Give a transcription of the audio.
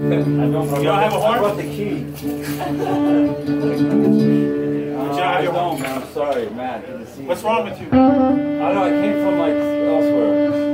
I don't, You don't have a horn? I brought the key. you have your horn? I'm sorry, Matt. Good to see you. What's wrong with you? I don't know. I came from like elsewhere.